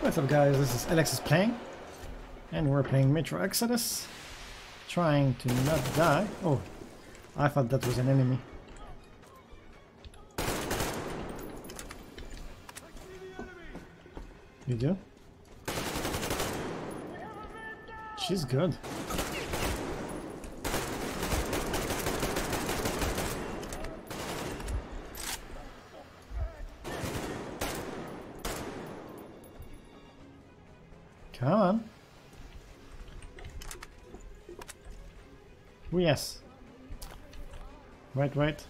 What's up guys, this is Alexis playing and we're playing Metro Exodus trying to not die. Oh, I thought that was an enemy. You do? She's good. Oh, yes. Right, right.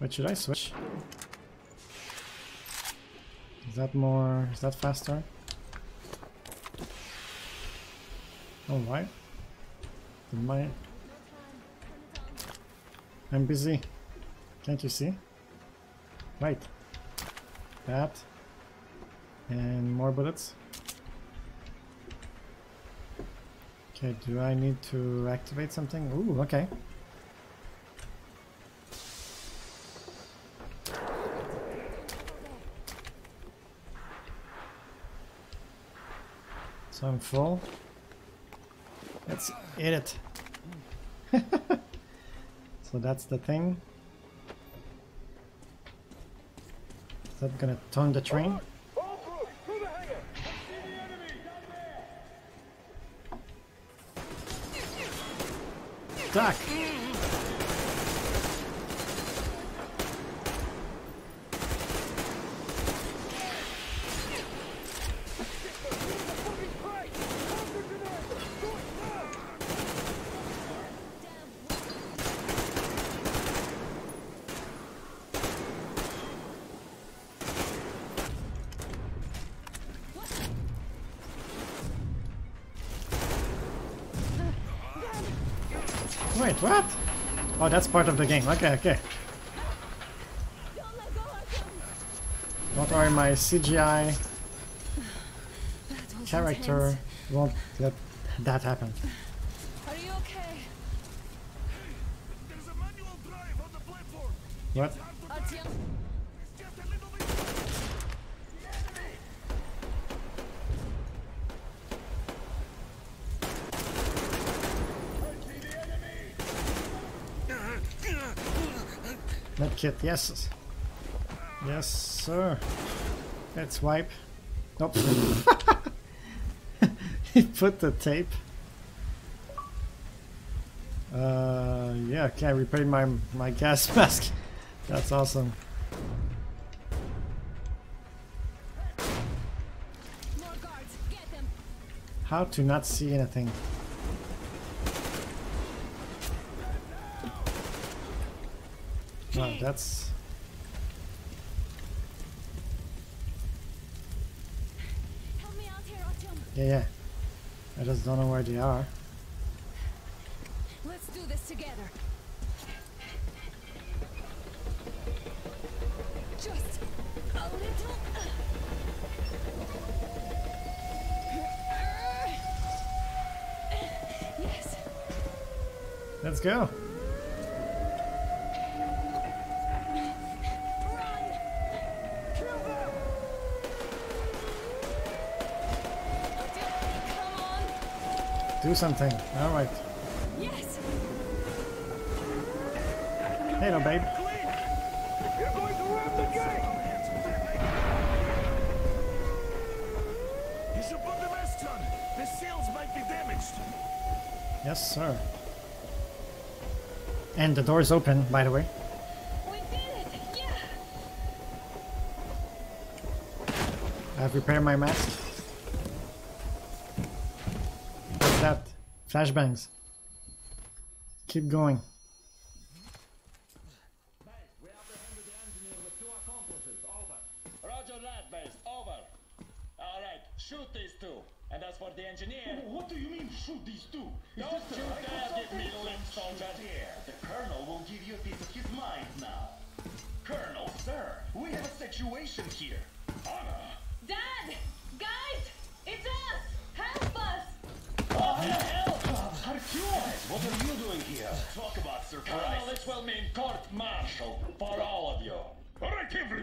Wait, should I switch? Is that more... is that faster? Oh, why? My... I'm busy. Can't you see? Right. That. And more bullets. Okay, do I need to activate something? Ooh, okay. So I'm full. Let's eat it. so that's the thing. Is that gonna turn the train? Так. Wait, what? Oh, that's part of the game. Okay, okay. Don't worry, my CGI character won't let that happen. Are you okay? There's a manual drive on the platform. What? Artyom, Just a little bit. Medkit, yes. Yes, sir. Let's wipe. Nope. he put the tape. Uh, yeah, okay, I repaired my, my gas mask. That's awesome. How to not see anything. Wow, that's... Help me out here, Artyom. Yeah, yeah. I just don't know where they are. Let's do this together. Just a little. Yes. Let's go. Run. Kill them. Artyom, come on. Do something. Alright. Yes. Hello, babe. You're going to ram the gate. You should put the masks on. The seals might be damaged. Yes, sir. And the door's open, by the way. We did it. Yeah. I've repaired my mask. What's that? Flashbangs. Keep going.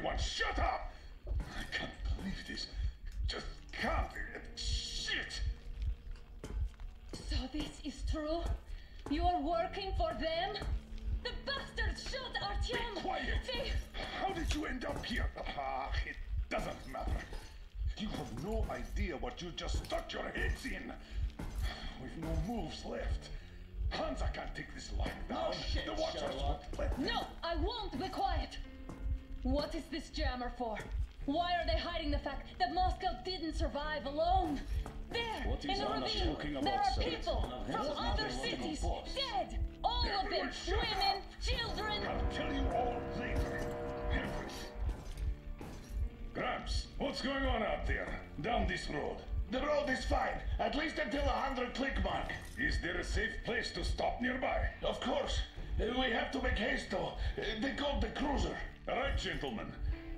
everyone shut up! I can't believe this. Just can't. Shit! So this is true? You are working for them? The bastards shot Artyom! Be quiet! They... How did you end up here? Ah, it doesn't matter. You have no idea what you just stuck your heads in! We've no moves left. Hansa can't take this line down. Oh, shit, the Watchers won't let me. No, I won't be quiet! What is this jammer for? Why are they hiding the fact that Moscow didn't survive alone? There, in the ravine, there are people from other nothing to do cities, dead! All of them, Everyone shut up. women, children! I'll tell you all later. Everything. Gramps, what's going on out there? Down this road. The road is fine, at least until a hundred click mark. Is there a safe place to stop nearby? Of course. We have to make haste though. They called the cruiser. All right, gentlemen.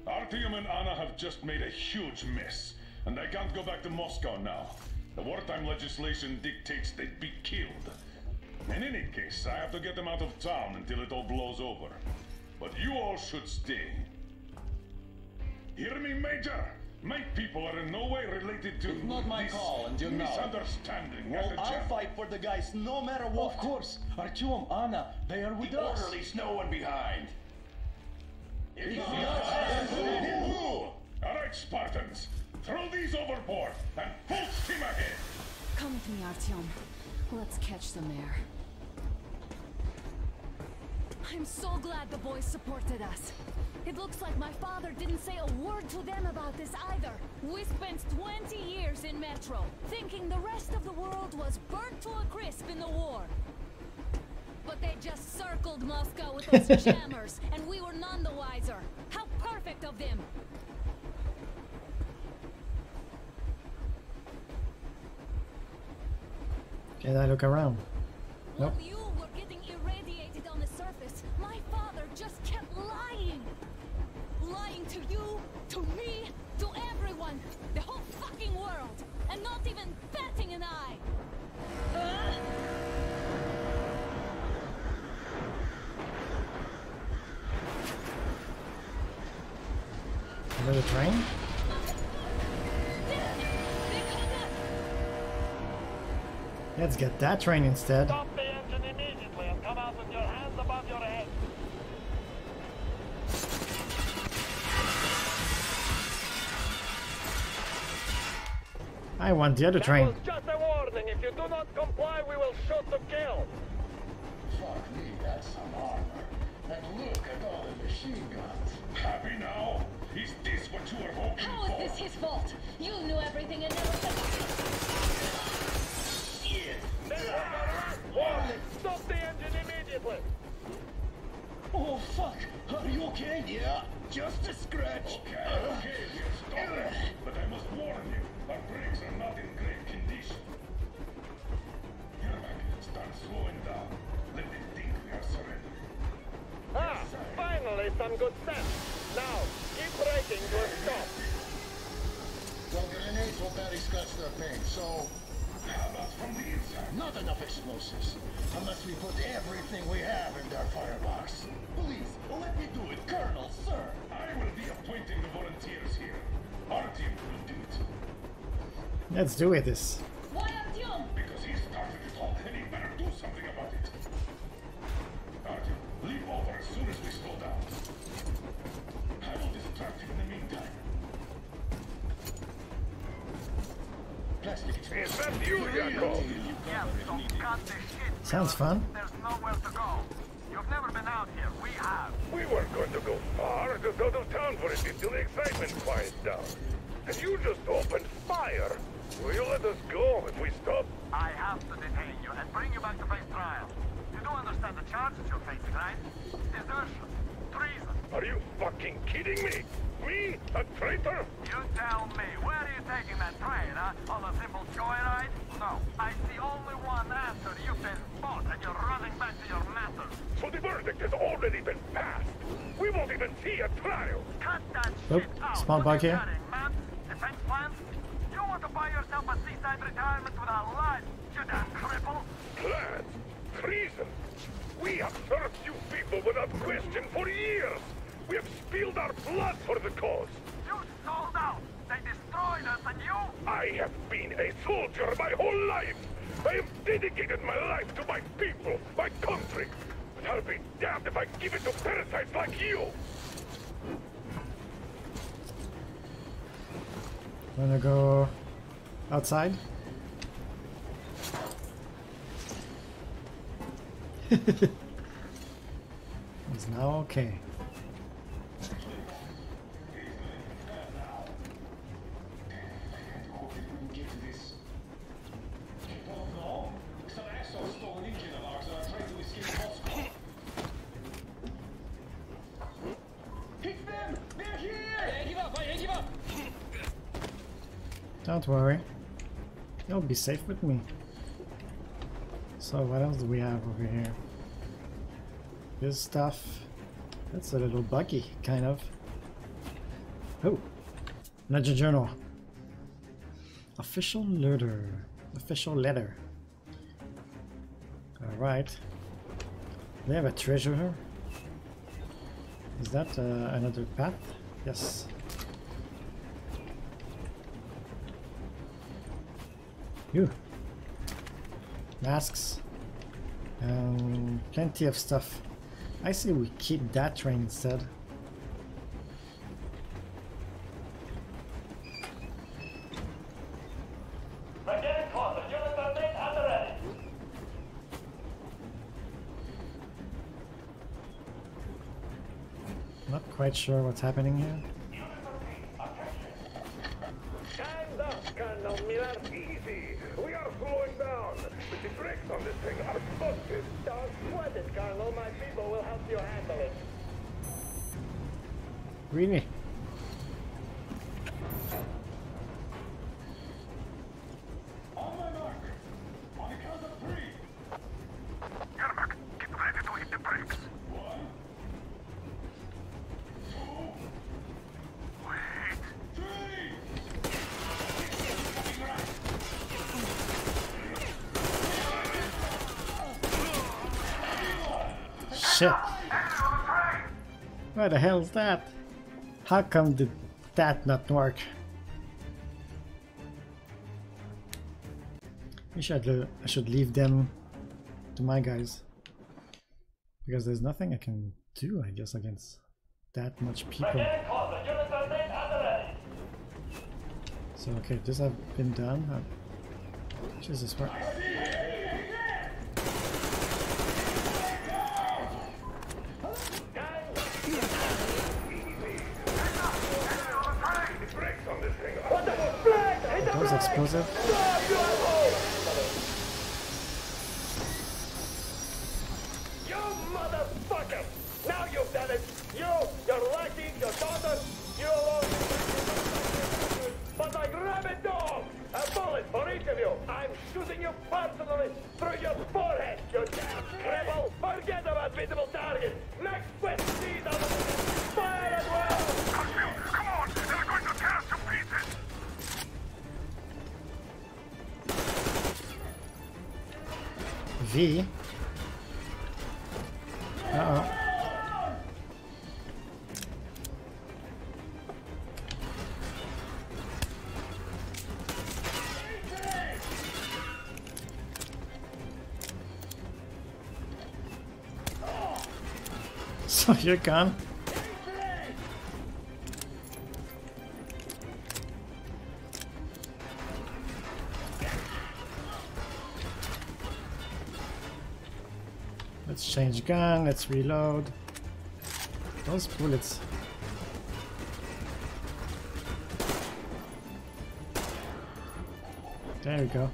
Artyom and Anna have just made a huge mess, and I can't go back to Moscow now. The wartime legislation dictates they'd be killed. In any case, I have to get them out of town until it all blows over. But you all should stay. Hear me, Major? My people are in no way related to It's not my this call, and you know. misunderstanding. Well, I'll fight for the guys no matter what. Of course. Artyom, Anna, they are with The us. orderlies no one behind. All right, Spartans. Throw these overboard and full steam ahead. Come with me, Artyom. Let's catch some air. I'm so glad the boys supported us. It looks like my father didn't say a word to them about this either. We spent 20 years in Metro, thinking the rest of the world was burnt to a crisp in the war. But they just circled Moscow with those jammers, and we were none the wiser. How perfect of them! Can I look around? Nope. While you were getting irradiated on the surface, my father just kept lying. Lying to you, to me, to everyone, the whole fucking world, and not even batting an eye. Another train? They caught us! Let's get that train instead. Stop the engine immediately and come out with your hands above your head. I want the other train. just a warning. If you do not comply, we will shoot to kill. Fuck me, that's some armor. And look at all the machine guns. His fault? You knew everything and never said Stop the engine immediately! Oh, fuck. Are you okay? Yeah, just a scratch. Okay, okay, you stop it. But I must warn you, our brakes are not in great condition. Yermak, start slowing down. Let them think we are surrendering. Ah, finally some good barely scratch their paint, so How about from the inside? not enough explosives. Unless we put everything we have in their firebox. Please, let me do it, Colonel, sir. I will be appointing the volunteers here. Our team will do it. Let's do it this. Is that you, Yakov? Sounds fun. There's nowhere to go. You've never been out here. We have. We weren't going to go far, just out of town for a bit till the excitement quiets down. And you just opened fire. Will you let us go if we stop? I have to detain you and bring you back to face trial. You do understand the charges you're facing, right? Desertion, treason. Are you fucking kidding me? Me? A traitor? You tell me, where are you taking that train, huh? On a simple joyride? No, I see only one answer. You've been fought and you're running back to your masters. So the verdict has already been passed. We won't even see a trial. Cut that Oop, shit out. small What bug you here. cutting, man? Defense plans? You want to buy yourself a seaside retirement without life, you damn cripple? Plans? Treason? We have served you people without question for years. We have spilled our blood for the cause. You sold out. They destroyed us and you... I have been a soldier my whole life. I have dedicated my life to my people, my country. But I'll be damned if I give it to parasites like you. Wanna go outside? it's now okay. Get to this. Oh no! Some asshole stole an engine of ours and are trying to escape Moscow. It's them! They're here! I give up! I give up! Don't worry. You'll be safe with me. So what else do we have over here? This stuff. That's a little buggy, kind of. Oh! Ledger Journal. Official letter. Official letter. Alright. They have a treasure Is that uh, another path? Yes. Phew. Masks. Um, plenty of stuff. I say we keep that train instead. Not quite sure what's happening here. Three. Shit. Where the hell's that? How come did that not work? I should, I should leave them to my guys. Because there's nothing I can do, I guess, against that much people. So, okay, this have been done. Uh, Jesus, what? The brakes on this thing are What the flag? Hit Are those explosive? You motherfucker! Now you've done it! You, your lackey, your daughter, you alone. But like rabid dog! A bullet for each of you! I'm shooting you personally through your V. Uh oh. So you're gone? Change gun, let's reload. Those bullets. There we go.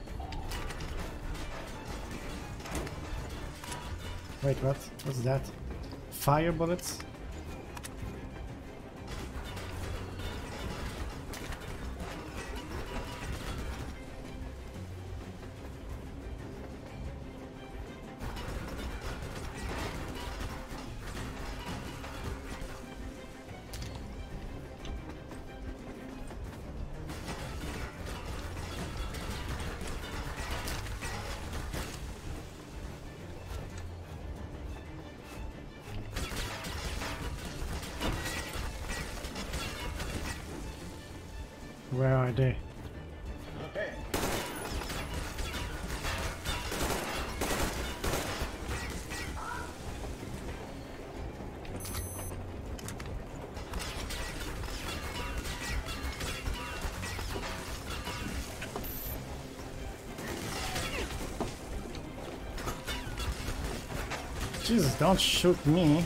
Wait, what? What's that? Fire bullets? Where are they? Jesus, don't shoot me.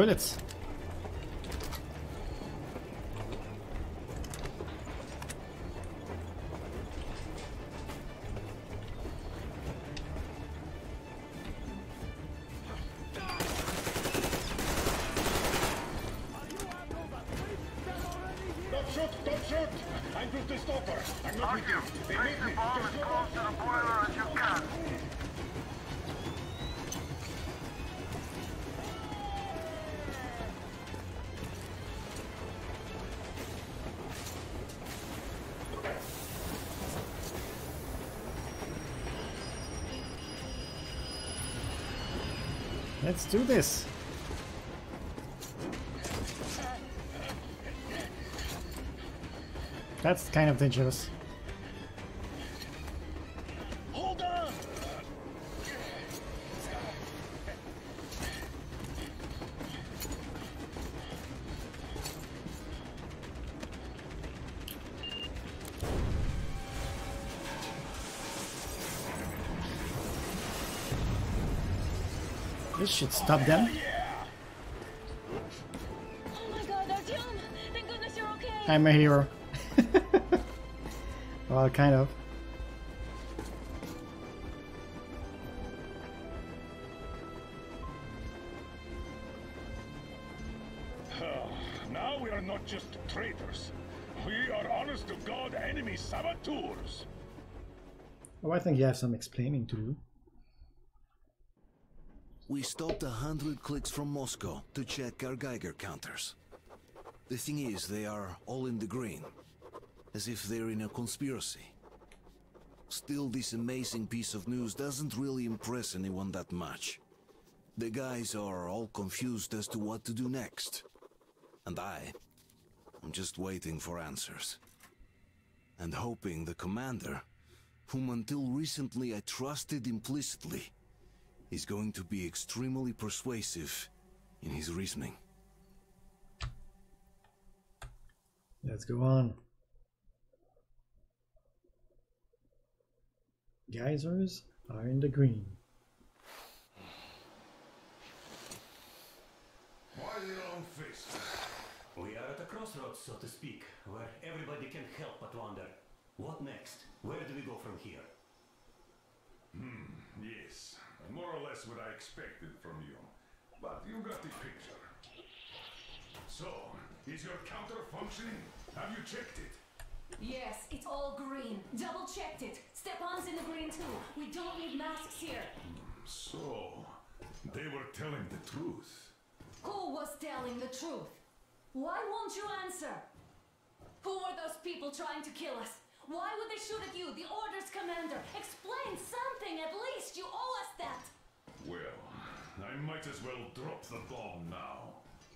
Bullets. Do this. That's kind of dangerous. Should stop them. Oh my god, Artyom! Thank goodness you're okay! I'm a hero. well, kind of. Now we are not just traitors. We are honest to God enemy saboteurs. Oh, I think you have some explaining to do. Stopped a hundred clicks from Moscow to check our Geiger counters. The thing is, they are all in the green, as if they're in a conspiracy. Still, this amazing piece of news doesn't really impress anyone that much. The guys are all confused as to what to do next. And I, I'm just waiting for answers. And hoping the commander, whom until recently I trusted implicitly, is going to be extremely persuasive in his reasoning. Let's go on. Geigers are in the green. Why the long face? We are at a crossroads, so to speak, where everybody can help but wonder, what next? Where do we go from here? Hmm, yes, more or less what I expected from you. But you got the picture. So, is your counter functioning? Have you checked it? Yes, it's all green. Double checked it. Stepan's in the green too. We don't need masks here. So, they were telling the truth. Who was telling the truth? Why won't you answer? Who are those people trying to kill us? Why would they shoot at you, the Order's commander? Explain something at least. You owe us that. Well, I might as well drop the bomb now.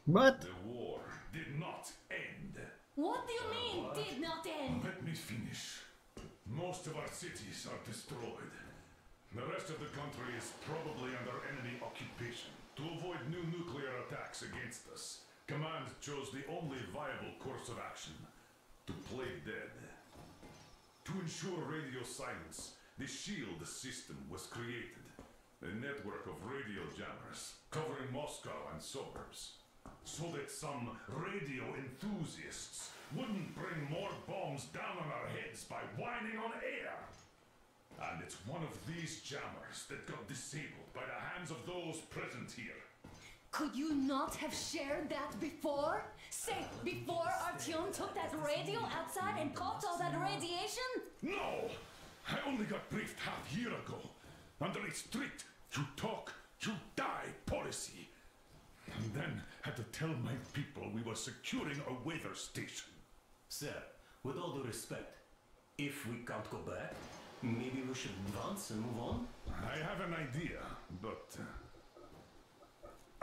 What? The war did not end. What do you mean, did not end? Let me finish. Most of our cities are destroyed. The rest of the country is probably under enemy occupation. To avoid new nuclear attacks against us, Command chose the only viable course of action to play dead. To ensure radio silence, the SHIELD system was created. A network of radio jammers covering Moscow and suburbs. So that some radio enthusiasts wouldn't bring more bombs down on our heads by whining on air. And it's one of these jammers that got disabled by the hands of those present here. Could you not have shared that before? Say, before Artyom took that radio outside and caught all that radiation? No! I only got briefed half year ago. Under a strict you talk, You die policy. And then had to tell my people we were securing a weather station. Sir, with all due respect, if we can't go back, maybe we should advance and move on? I have an idea, but. Uh...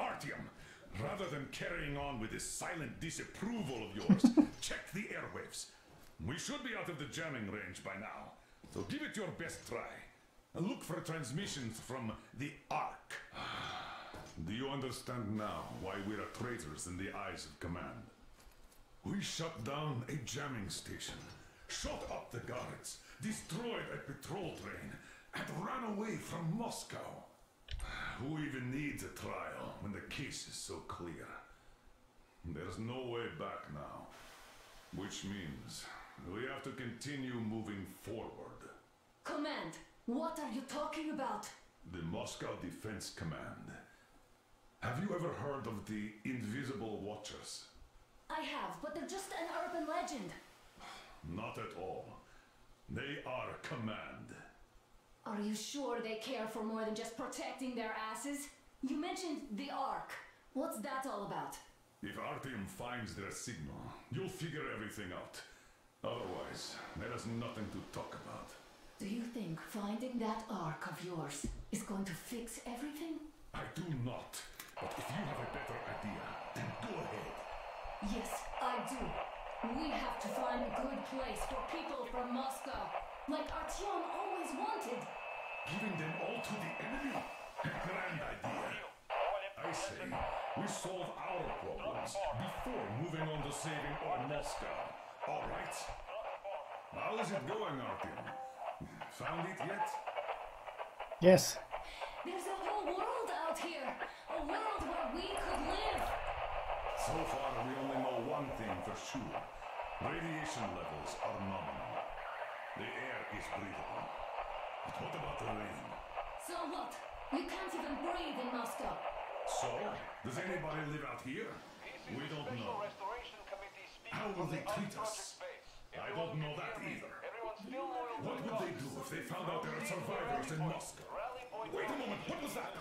Artyom, rather than carrying on with this silent disapproval of yours, check the airwaves. We should be out of the jamming range by now, so give it your best try. Look for transmissions from the Ark. Do you understand now why we are traitors in the eyes of command? We shut down a jamming station, shot up the guards, destroyed a patrol train, and ran away from Moscow. Who even needs a trial when the case is so clear? There's no way back now. Which means we have to continue moving forward. Command, what are you talking about? The Moscow Defense Command. Have you ever heard of the Invisible Watchers? I have, but they're just an urban legend. Not at all. They are command. Are you sure they care for more than just protecting their asses? You mentioned the Ark. What's that all about? If Artyom finds their signal, you'll figure everything out. Otherwise, there is nothing to talk about. Do you think finding that Ark of yours is going to fix everything? I do not. But if you have a better idea, then go ahead. Yes, I do. We have to find a good place for people from Moscow, like Artyom always wanted. Giving them all to the enemy? A grand idea. I say, we solve our problems before moving on to saving all Moscow. All right? How is it going, Artyom? Found it yet? Yes. There's a whole world out here. A world where we could live. So far, we only know one thing for sure. Radiation levels are nominal. The air is breathable. But what about the rain? So what? You can't even breathe in Moscow. So, does anybody live out here? We don't know. How will they treat us? I don't know that either. What would they do if they found out there are survivors in Moscow? Wait a moment, what was that?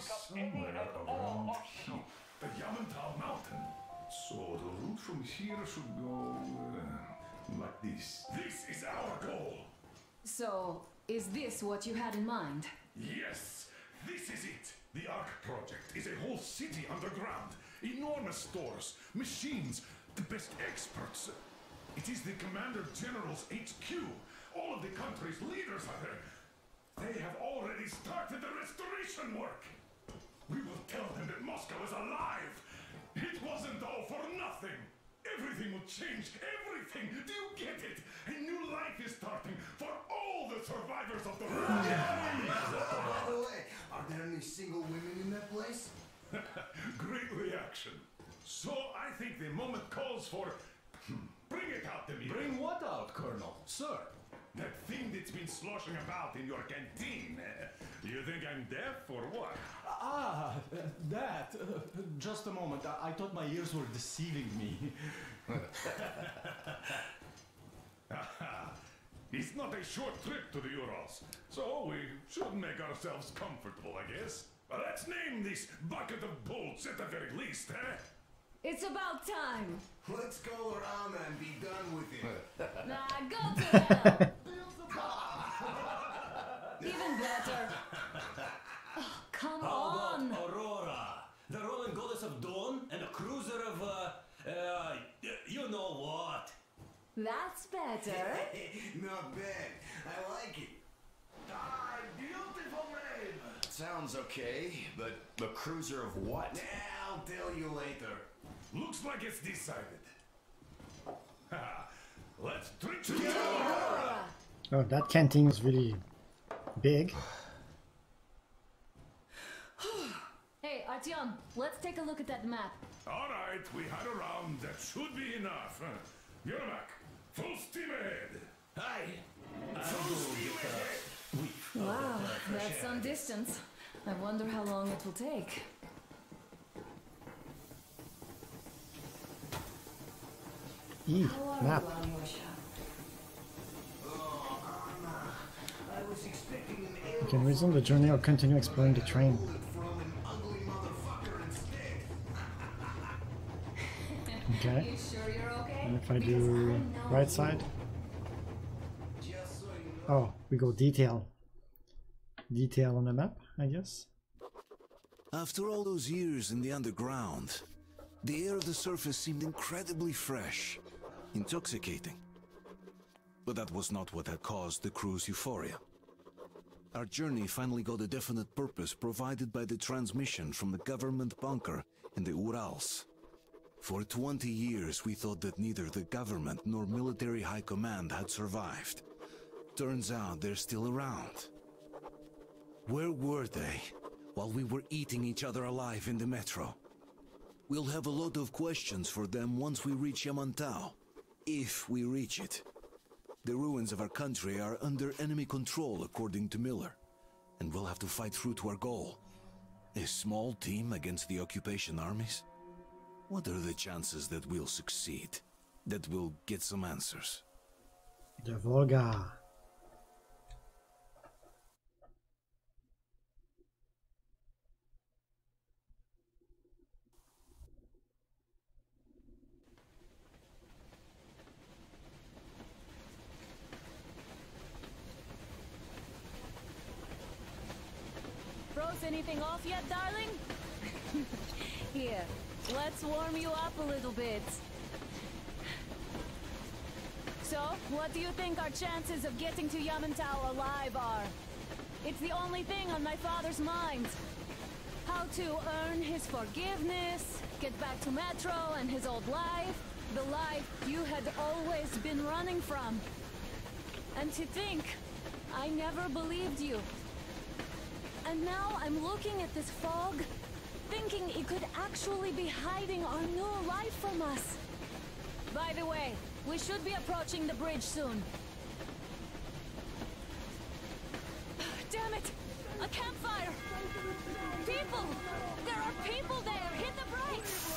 Somewhere around here. The Yamantau Mountain. So the route from here should go uh, like this. This is our goal. So, is this what you had in mind? Yes, this is it. The Ark Project is a whole city underground. Enormous stores, machines, the best experts. It is the Commander General's HQ. All of the country's leaders are there. They have already started the restoration work. We will tell them that Moscow is alive. It wasn't all for nothing. Everything will change. Everything. Do you get it? A new life is starting for all the survivors of the By the way, are there any single women in that place? Great reaction. So I think the moment calls for. Hmm, bring it out to me. Bring what out, Colonel? Sir. That thing that's been sloshing about in your canteen. Do you think I'm deaf or what? Ah, that. Uh, just a moment. I, I thought my ears were deceiving me. it's not a short trip to the Urals, so we should make ourselves comfortable, I guess. Let's name this bucket of bolts at the very least, eh? It's about time. Let's go her Anna and be done with it. Nah, go to hell. Even better. Oh, come How on. about Aurora? The rolling goddess of dawn and a cruiser of, uh, uh, you know what? That's better. Not bad. I like it. Ah, beautiful name. Sounds okay, but the cruiser of what? Nah, I'll tell you later. Looks like it's decided. Ha, Let's drink to Aurora. Oh, that canteen is really big. Hey, I Artyom, let's take a look at that map. All right, we had a round. That should be enough. Yermak, full steam ahead. Hi. Full steam ahead. Wow, that's some distance. I wonder how long it will take. E, map. You can resume the journey or continue exploring the train. Okay. You sure you're okay? And if I do right side? Oh, we go detail. Detail on the map, I guess. After all those years in the underground, the air of the surface seemed incredibly fresh, intoxicating. But that was not what had caused the crew's euphoria. Our journey finally got a definite purpose provided by the transmission from the government bunker in the Urals. For 20 years, we thought that neither the government nor military high command had survived. Turns out they're still around. Where were they while we were eating each other alive in the metro? We'll have a lot of questions for them once we reach Yamantau. If we reach it. The ruins of our country are under enemy control, according to Miller. And we'll have to fight through to our goal. A small team against the occupation armies? What are the chances that we'll succeed? That we'll get some answers? The Volga. Froze anything off yet, darling? Here, let's warm you up a little bit. So, what do you think our chances of getting to Yamantau alive are? It's the only thing on my father's mind. How to earn his forgiveness, get back to Metro and his old life, the life you had always been running from. And to think, I never believed you. And now I'm looking at this fog, thinking it could actually be hiding our new life from us. By the way, we should be approaching the bridge soon. Damn it! A campfire! People! There are people there! Hit the brakes!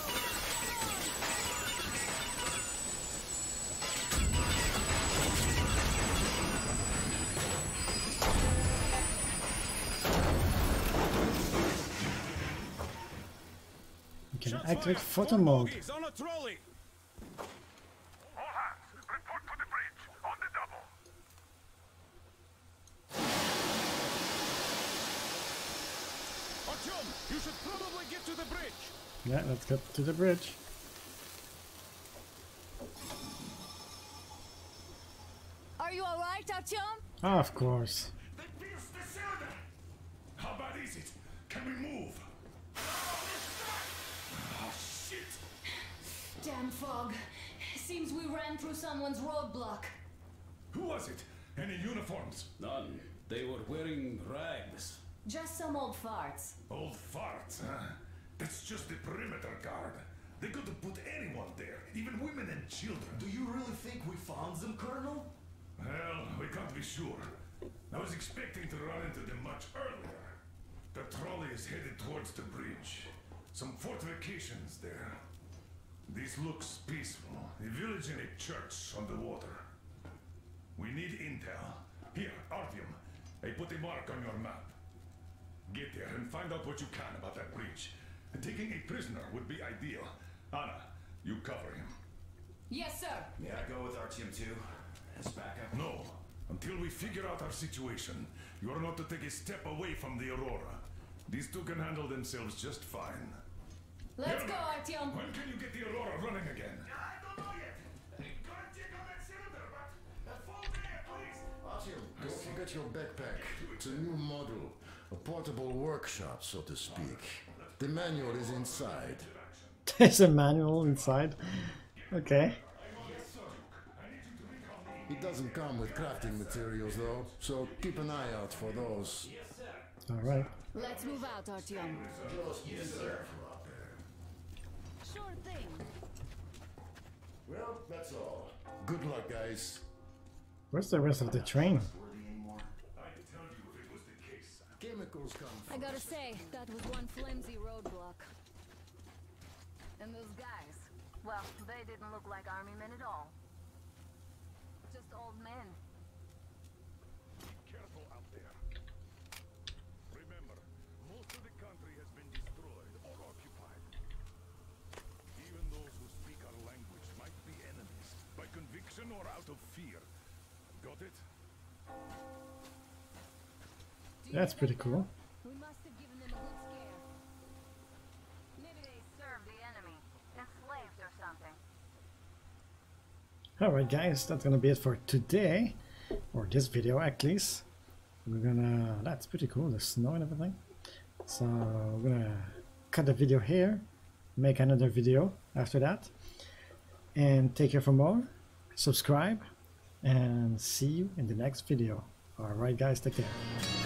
Get to the bridge. Yeah, let's get to the bridge. Are you alright, Artyom? Ah, of course. They pierced the cylinder. How bad is it? Can we move? Oh, shit. Damn fog. Seems we ran through someone's roadblock. Who was it? Any uniforms? None. They were wearing rags. Just some old farts. Old farts, huh? That's just the perimeter guard. They could have put anyone there, even women and children. Do you really think we found them, Colonel? Well, we can't be sure. I was expecting to run into them much earlier. The trolley is headed towards the bridge. Some fortifications there. This looks peaceful. A village and a church on the water. We need intel. Here, Artyom. I put a mark on your map. Get there and find out what you can about that bridge. Taking a prisoner would be ideal. Anna, you cover him. Yes, sir. Yeah, go with Artyom too. As backup. No. Until we figure out our situation, you are not to take a step away from the Aurora. These two can handle themselves just fine. Let's Yermak, go, Artyom. Running again? I don't know yet. Gotta check on that cylinder, but fall there, please. Artyom, don't forget your backpack. It's a new model. A portable workshop, so to speak. The manual is inside. There's a manual inside. Okay. It doesn't come with crafting materials, though, so keep an eye out for those. Alright. Let's move out, Artyom. Sure thing. Well, that's all. Good luck, guys. Where's the rest of the train? I gotta say, that was one flimsy roadblock. And those guys, well, they didn't look like army men at all. Just old men. Enslaved pretty cool. Alright guys, that's gonna be it for today. Or this video at least. We're gonna... That's pretty cool, the snow and everything. So we're gonna cut the video here. Make another video after that. And take care for more. Subscribe. And see you in the next video. Alright guys, take care.